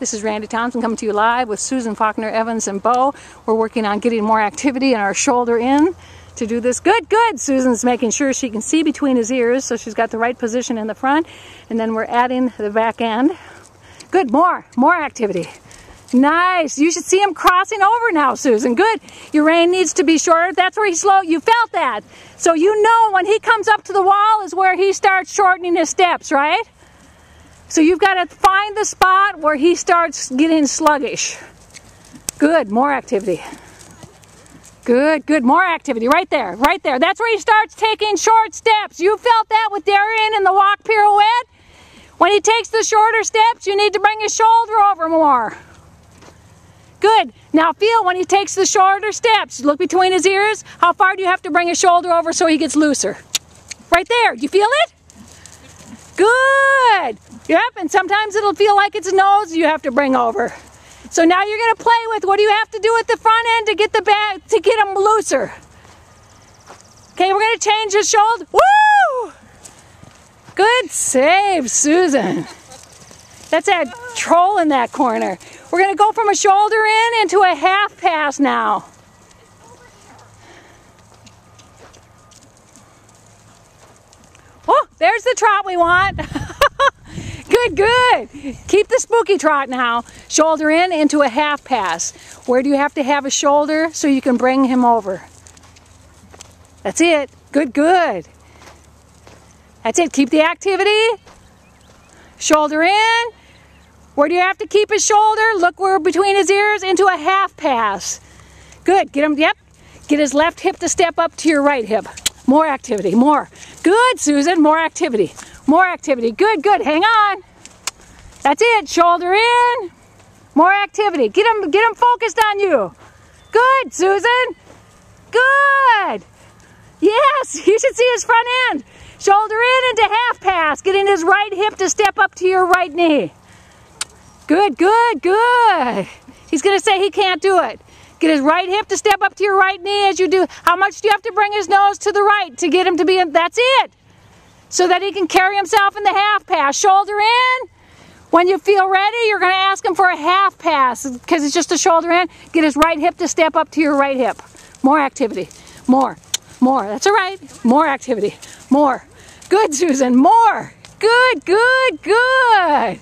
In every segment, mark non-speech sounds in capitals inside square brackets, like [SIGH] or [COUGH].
This is Randi Thompson coming to you live with Susan Faulkner Evans and Beau. We're working on getting more activity in our shoulder in to do this. Good, good. Susan's making sure she can see between his ears so she's got the right position in the front. And then we're adding the back end. Good, more, more activity. Nice. You should see him crossing over now, Susan. Good. Your rein needs to be shorter. That's where he's slow. You felt that. So you know when he comes up to the wall is where he starts shortening his steps, right? So you've got to find the spot where he starts getting sluggish. Good. More activity. Good, good. More activity right there, right there. That's where he starts taking short steps. You felt that with Darian in the walk pirouette? When he takes the shorter steps, you need to bring his shoulder over more. Good. Now feel when he takes the shorter steps. Look between his ears. How far do you have to bring his shoulder over so he gets looser? Right there. You feel it? Good. Yep, and sometimes it'll feel like it's a nose you have to bring over. So now you're going to play with what do you have to do at the front end to get the back to get them looser. Okay, we're going to change his shoulder. Woo! Good save, Susan. That's that troll in that corner. We're going to go from a shoulder in into a half pass now. Oh, there's the trot we want. Good, good. Keep the spooky trot now. Shoulder in into a half pass. Where do you have to have a shoulder so you can bring him over? That's it. Good, good. That's it. Keep the activity. Shoulder in, where do you have to keep his shoulder? Look where between his ears into a half pass. Good. Get him, yep. Get his left hip to step up to your right hip. More activity, more. Good, Susan, more activity. More activity. Good, good. Hang on. That's it. Shoulder in. More activity. Get him, get him focused on you. Good, Susan. Good. Yes, [LAUGHS] you should see his front end. Shoulder in into half pass, getting his right hip to step up to your right knee. Good, good, good. He's going to say he can't do it. Get his right hip to step up to your right knee as you do. How much do you have to bring his nose to the right to get him to be in? That's it. So that he can carry himself in the half pass. Shoulder in. When you feel ready, you're going to ask him for a half pass because it's just a shoulder in. Get his right hip to step up to your right hip. More activity. More. More. That's all right. More activity. More. Good, Susan. More. Good, good, good.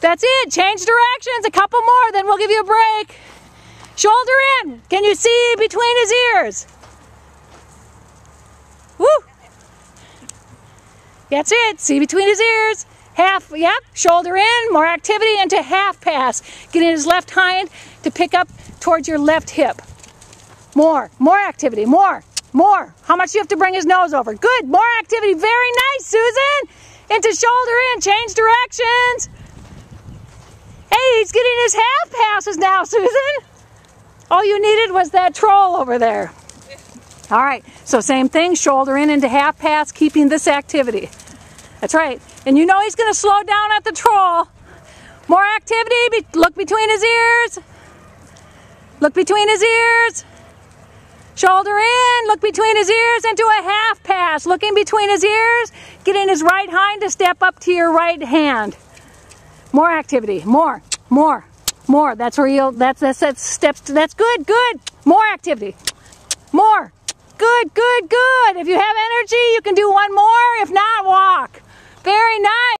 That's it. Change directions. A couple more, then we'll give you a break. Shoulder in. Can you see between his ears? Woo. That's it. See between his ears. Half, yep. Shoulder in. More activity into half pass. Getting his left hind to pick up towards your left hip. More. More activity. More. More. How much you have to bring his nose over? Good. More activity. Very nice, Susan. Into shoulder in. Change directions. Hey, he's getting his half passes now, [LAUGHS] Susan. All you needed was that troll over there. All right, so same thing, shoulder in into half pass, keeping this activity. That's right. And you know he's going to slow down at the troll. More activity, look between his ears. Look between his ears. Shoulder in, look between his ears into a half pass. Looking between his ears, getting his right hind to step up to your right hand. More activity. More. More. More. That's where you'll, that's, that's, that's steps. That's good. Good. More activity. More. Good, good, good. If you have energy, you can do one more. If not, walk. Very nice.